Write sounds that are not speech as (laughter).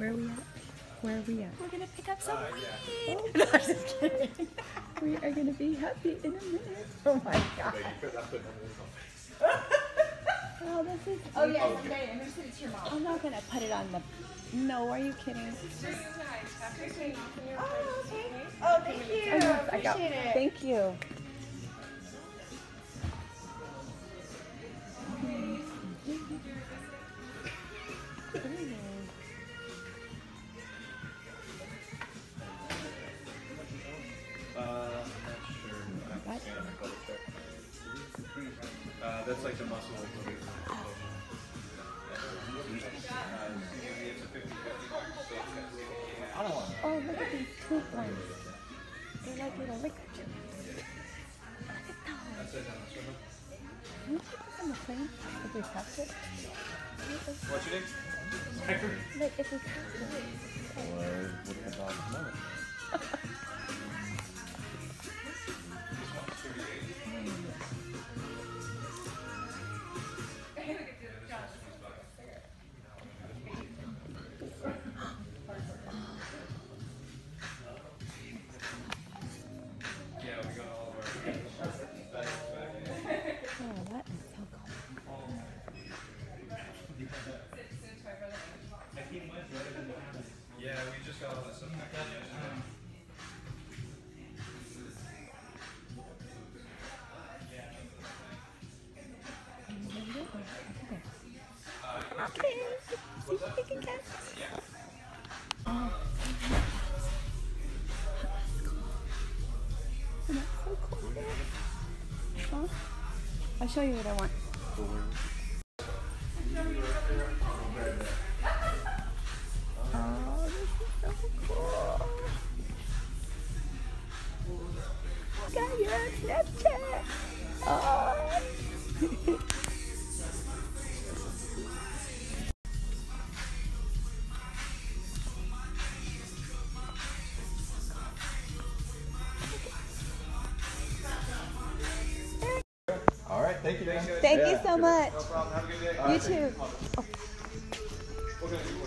Where are we at? Where are we at? We're gonna pick up some weed. Oh, no, I'm just kidding. (laughs) We are gonna be happy in a minute. Oh my god. (laughs) Oh, this is. Oh yeah, someday. I'm gonna send it to your mom. I'm not gonna put it on the. No, are you kidding? Oh, okay. Oh, thank you. I know, I got- Appreciate it. Thank you. What? scan it, double check. Uh, that's like the muscle. It's a 50-50, so it's- I don't want Oh, look at these pink ones. They're like little liquor juice. Look at those. That's it, that's it. Can you this on the plane if we it? What's your name? Like if we it. Yeah, we just got all that stuff back in yesterday. Okay. See what we um, can get. Oh, that's so cool. Huh? I'll show you what I want. Got your Snapchat. Oh. All right, thank you, Dan. Thank you so much. No problem. Have a good day. You too. We're gonna do